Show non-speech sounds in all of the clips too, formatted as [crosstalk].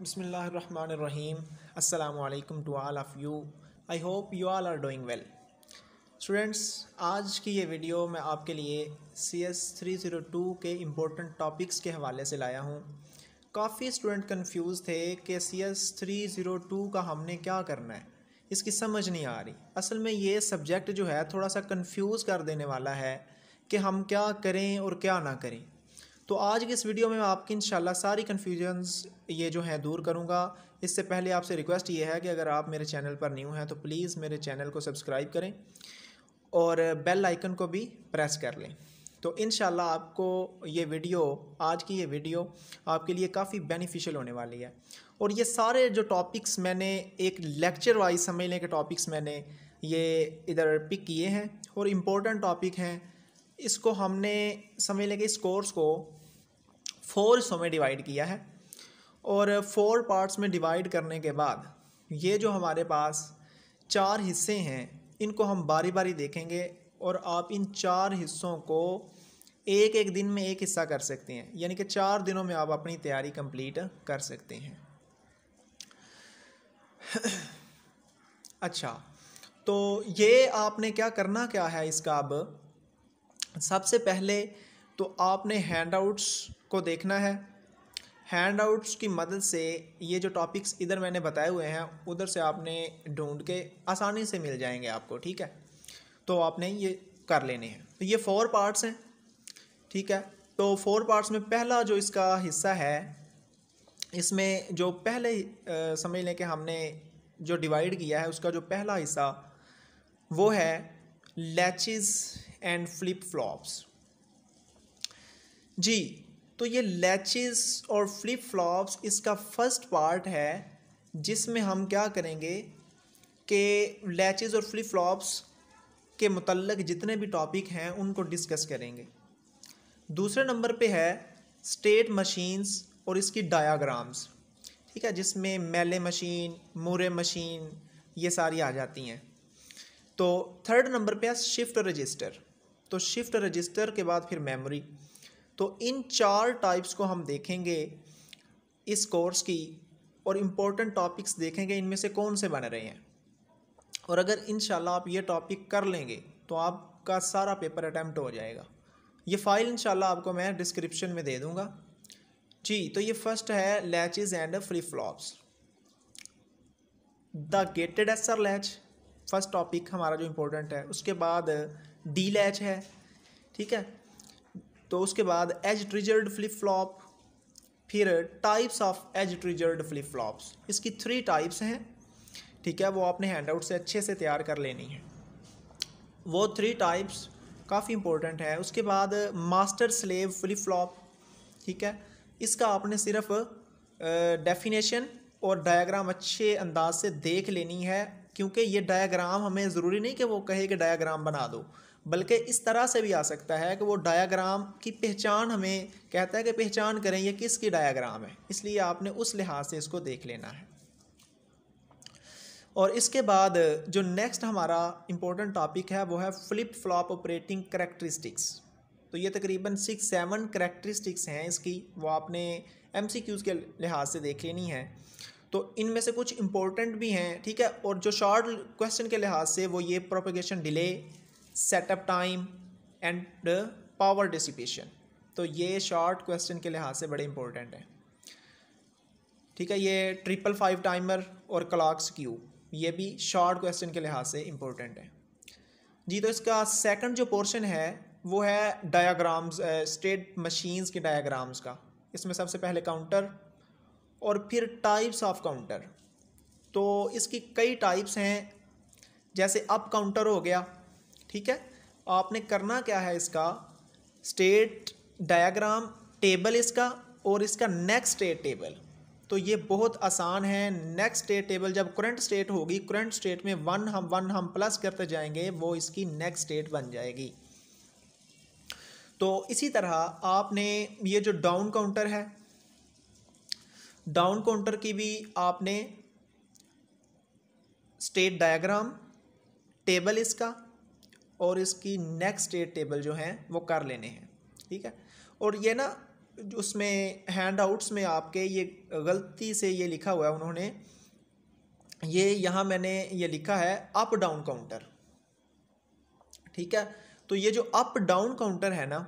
Bismillahirrahmanirrahim. Alaikum to all of you. I hope you all are doing well. Students आज की ये video मैं आपके लिए C S three zero two के इम्पोर्टेंट टॉपिक्स के हवाले से लाया हूँ काफ़ी स्टूडेंट कंफ्यूज थे कि C S three zero two का हमने क्या करना है इसकी समझ नहीं आ रही असल में ये सब्जेक्ट जो है, थोड़ा सा कंफ्यूज कर देने वाला है कि हम क्या करें और क्या ना करें तो आज की इस वीडियो में मैं आपकी इंशाल्लाह सारी कन्फ्यूजन्स ये जो हैं दूर करूँगा। इससे पहले आपसे रिक्वेस्ट ये है कि अगर आप मेरे चैनल पर न्यू हैं तो प्लीज़ मेरे चैनल को सब्सक्राइब करें और बेल आइकन को भी प्रेस कर लें। तो इन आपको ये वीडियो, आज की ये वीडियो आपके लिए काफ़ी बेनिफिशियल होने वाली है। और ये सारे जो टॉपिक्स मैंने, एक लेक्चर वाइज समझने के टॉपिक्स मैंने ये इधर पिक किए हैं और इम्पोर्टेंट टॉपिक हैं। इसको हमने, समझ लें कि इस कोर्स को फोर हिस्सों में डिवाइड किया है और फोर पार्ट्स में डिवाइड करने के बाद ये जो हमारे पास चार हिस्से हैं, इनको हम बारी बारी देखेंगे और आप इन चार हिस्सों को एक एक दिन में एक हिस्सा कर सकते हैं। यानी कि चार दिनों में आप अपनी तैयारी कंप्लीट कर सकते हैं। [clears throat] अच्छा तो ये आपने क्या करना क्या है इसका अब? सबसे पहले तो आपने हैंडआउट्स को देखना है। हैंडआउट्स की मदद से ये जो टॉपिक्स इधर मैंने बताए हुए हैं, उधर से आपने ढूंढ के आसानी से मिल जाएँगे आपको, ठीक है? तो आपने ये कर लेने हैं। तो ये फोर पार्ट्स हैं, ठीक है? तो फोर पार्ट्स में पहला जो इसका हिस्सा है, इसमें जो पहले समझ लें कि हमने जो डिवाइड किया है, उसका जो पहला हिस्सा, वो है लैचिज़ एंड फ्लिप फ्लॉप्स जी तो ये लैचेस और फ्लिप फ्लॉप्स इसका फ़र्स्ट पार्ट है, जिसमें हम क्या करेंगे कि लैचेस और फ्लिप फ्लॉप्स के मतलब जितने भी टॉपिक हैं, उनको डिस्कस करेंगे। दूसरे नंबर पे है स्टेट मशीन्स और इसकी डायाग्राम्स ठीक है, जिसमें मेले मशीन मूरे मशीन ये सारी आ जाती हैं। तो थर्ड नंबर पे है शिफ्ट रजिस्टर तो शिफ्ट रजिस्टर के बाद फिर मेमोरी तो इन चार टाइप्स को हम देखेंगे इस कोर्स की और इम्पोर्टेंट टॉपिक्स देखेंगे, इनमें से कौन से बन रहे हैं? और अगर इन आप ये टॉपिक कर लेंगे तो आपका सारा पेपर अटैम्प्ट हो जाएगा। ये फ़ाइल इन आपको मैं डिस्क्रिप्शन में दे दूँगा। जी तो ये फ़र्स्ट है latches and flip flops the gated S R latch first topic हमारा जो इम्पोर्टेंट है। उसके बाद डी लैच है, ठीक है? तो उसके बाद एज ट्रिजर्ड फ्लिप फ्लॉप फिर types of edge triggered flip flops इसकी थ्री टाइप्स हैं, ठीक है, वो आपने हैंड आउट से अच्छे से तैयार कर लेनी है। वो थ्री टाइप्स काफ़ी इंपॉर्टेंट है। उसके बाद मास्टर स्लेव फ्लिप फ्लॉप ठीक है, इसका आपने सिर्फ़ डेफिनेशन और डायग्राम अच्छे अंदाज से देख लेनी है। क्योंकि ये डायग्राम हमें ज़रूरी नहीं कि वो कहे कि डायग्राम बना दो, बल्कि इस तरह से भी आ सकता है कि वो डायाग्राम की पहचान हमें कहता है कि पहचान करें ये किसकी डायाग्राम है। इसलिए आपने उस लिहाज से इसको देख लेना है। और इसके बाद जो नेक्स्ट हमारा इम्पोर्टेंट टॉपिक है, वो है फ्लिप फ्लॉप ऑपरेटिंग करेक्टरिस्टिक्स तो ये तकरीबन सिक्स सेवन करेक्टरिस्टिक्स हैं इसकी, वो आपने एम के लिहाज से देख लेनी है। तो इनमें से कुछ इंपॉर्टेंट भी हैं, ठीक है? और जो शॉर्ट क्वेश्चन के लिहाज से वो ये propagation delay setup time and power dissipation तो ये शॉर्ट क्वेश्चन के लिहाज से बड़े इंपॉर्टेंट हैं। ठीक है, ये ट्रिपल फाइव टाइमर और क्लॉक्स क्यू ये भी शॉर्ट क्वेश्चन के लिहाज से इंपॉर्टेंट है। जी तो इसका सेकंड जो पोर्शन है, वो है डायाग्राम्स स्टेट मशीन्स के डायाग्राम्स का। इसमें सबसे पहले काउंटर और फिर टाइप्स ऑफ़ काउंटर तो इसकी कई टाइप्स हैं, जैसे अप काउंटर हो गया, ठीक है? आपने करना क्या है इसका? स्टेट डायग्राम टेबल इसका और इसका नेक्स्ट स्टेट टेबल तो ये बहुत आसान है। नेक्स्ट स्टेट टेबल जब करंट स्टेट होगी करंट स्टेट में वन हम वन हम प्लस करते जाएँगे, वो इसकी नेक्स्ट स्टेट बन जाएगी. तो इसी तरह आपने ये जो डाउन काउंटर है डाउन काउंटर की भी आपने स्टेट डायग्राम, टेबल इसका और इसकी नेक्स्ट स्टेट टेबल जो है, वो कर लेने हैं, ठीक है? और ये ना, उसमें हैंड आउट्स में आपके ये गलती से ये लिखा हुआ है उन्होंने, ये यहाँ मैंने ये लिखा है अप डाउन काउंटर ठीक है? तो ये जो अप डाउन काउंटर है ना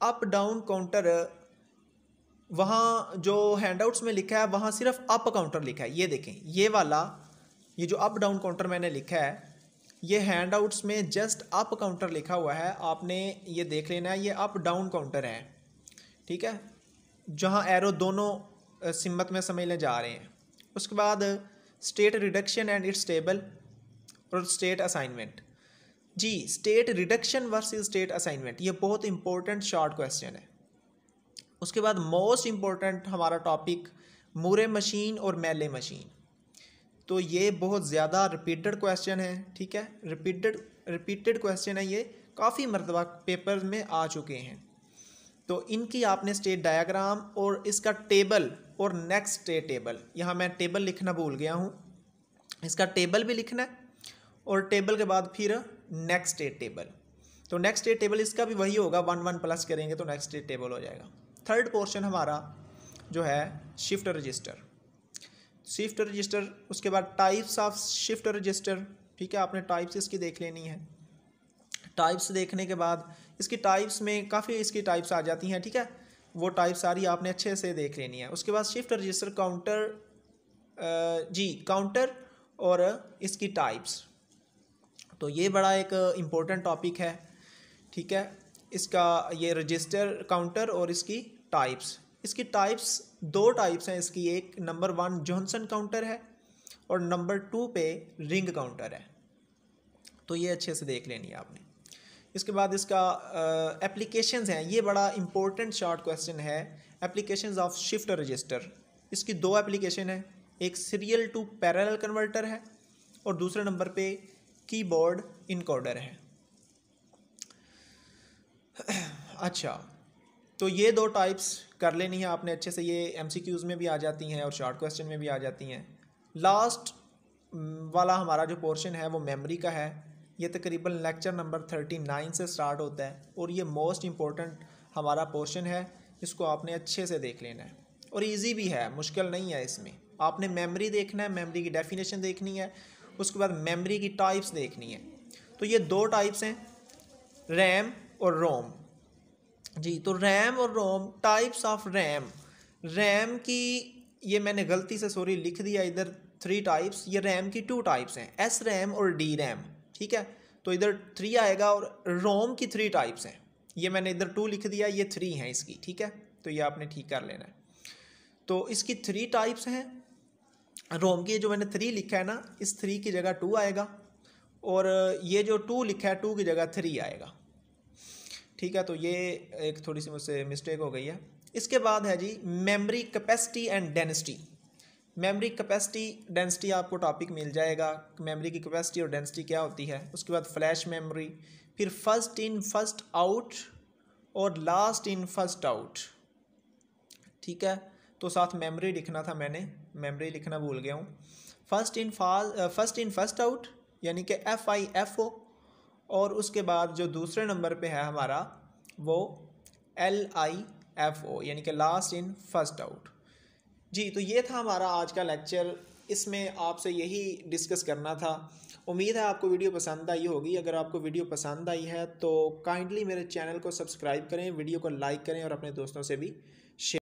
अप डाउन काउंटर वहाँ जो हैंडआउट्स में लिखा है, वहाँ सिर्फ़ अप काउंटर लिखा है। ये देखें, ये वाला, ये जो अप डाउन काउंटर मैंने लिखा है, ये हैंडआउट्स में जस्ट अप काउंटर लिखा हुआ है। आपने ये देख लेना है, ये अप डाउन काउंटर है। ठीक है? जहाँ एरो दोनों सिमत में समझने जा रहे हैं। उसके बाद state reduction and its table और स्टेट असाइनमेंट जी state reduction versus state assignment ये बहुत इंपॉर्टेंट शॉर्ट क्वेश्चन है। उसके बाद मोस्ट इम्पोर्टेंट हमारा टॉपिक मूरे मशीन और मैले मशीन तो ये बहुत ज़्यादा रिपीटेड क्वेश्चन है, ठीक है? रिपीटेड रिपीटेड क्वेश्चन है ये, काफ़ी मरतबा पेपर में आ चुके हैं. तो इनकी आपने स्टेट डायग्राम और इसका टेबल और नेक्स्ट स्टेट टेबल यहाँ मैं टेबल लिखना भूल गया हूँ. इसका टेबल भी लिखना है और टेबल के बाद फिर नेक्स्ट स्टेट टेबल तो नेक्स्ट स्टेट टेबल इसका भी वही होगा वन वन प्लस करेंगे तो नेक्स्ट स्टेट टेबल हो जाएगा. थर्ड पोर्शन हमारा जो है शिफ्ट रजिस्टर शिफ्ट रजिस्टर उसके बाद टाइप्स ऑफ़ शिफ्ट रजिस्टर ठीक है, आपने टाइप्स इसकी देख लेनी है। टाइप्स देखने के बाद इसकी टाइप्स में काफ़ी इसकी टाइप्स आ जाती हैं, ठीक है? वो टाइप सारी आपने अच्छे से देख लेनी है। उसके बाद शिफ्ट रजिस्टर काउंटर जी काउंटर और इसकी टाइप्स तो ये बड़ा एक इम्पोर्टेंट टॉपिक है, ठीक है? इसका ये रजिस्टर काउंटर और इसकी टाइप्स इसकी टाइप्स दो टाइप्स हैं इसकी, एक नंबर वन जॉनसन काउंटर है और नंबर टू पे रिंग काउंटर है। तो ये अच्छे से देख लेनी है आपने। इसके बाद इसका एप्लीकेशंस हैं। ये बड़ा इंपॉर्टेंट शॉर्ट क्वेश्चन है। एप्लीकेशन ऑफ़ शिफ्ट रजिस्टर इसकी दो एप्लीकेशन है। एक सीरियल टू पैरेलल कन्वर्टर है और दूसरे नंबर पे कीबोर्ड इनकोडर है। [clears throat] अच्छा। तो ये दो टाइप्स कर लेनी है आपने अच्छे से। ये एम में भी आ जाती हैं और शॉर्ट क्वेश्चन में भी आ जाती हैं। लास्ट वाला हमारा जो पोर्शन है वो मेमोरी का है। ये तकरीबन लेक्चर नंबर थर्टी नाइन से स्टार्ट होता है और ये मोस्ट इम्पोर्टेंट हमारा पोर्शन है। इसको आपने अच्छे से देख लेना है और इजी भी है, मुश्किल नहीं है इसमें। आपने मेमोरी देखना है मेमोरी की डेफिनेशन देखनी है, उसके बाद मेमोरी की टाइप्स देखनी है। तो ये दो टाइप्स हैं रैम और रोम जी तो रैम और ROM types of RAM. RAM की ये मैंने गलती से सॉरी लिख दिया इधर थ्री टाइप्स ये रैम की टू टाइप्स हैं एस रैम और डी रैम, ठीक है? तो इधर थ्री आएगा और रोम की थ्री टाइप्स हैं। ये मैंने इधर टू लिख दिया, ये थ्री हैं इसकी, ठीक है? तो ये आपने ठीक कर लेना है। तो इसकी थ्री टाइप्स हैं। रोम की जो मैंने थ्री लिखा है ना, इस थ्री की जगह टू आएगा और ये जो टू लिखा है टू की जगह थ्री आएगा। ठीक है तो ये एक थोड़ी सी मुझसे मिस्टेक हो गई है। इसके बाद है जी memory capacity and density memory capacity density आपको टॉपिक मिल जाएगा। मेमोरी की कैपेसिटी और डेंसिटी क्या होती है? उसके बाद फ्लैश मेमोरी फिर फ़र्स्ट इन फ़र्स्ट आउट और लास्ट इन फ़र्स्ट आउट ठीक है तो साथ मेमोरी लिखना था मैंने। मेमोरी लिखना भूल गया हूँ। First in first in first out यानी कि एफ़ आई एफ़ ओ और उसके बाद जो दूसरे नंबर पे है हमारा, वो एल आई एफ़ ओ यानी कि लास्ट इन फ़र्स्ट आउट जी तो ये था हमारा आज का लेक्चर इसमें आपसे यही डिस्कस करना था. उम्मीद है आपको वीडियो पसंद आई होगी. अगर आपको वीडियो पसंद आई है तो काइंडली मेरे चैनल को सब्सक्राइब करें वीडियो को लाइक करें और अपने दोस्तों से भी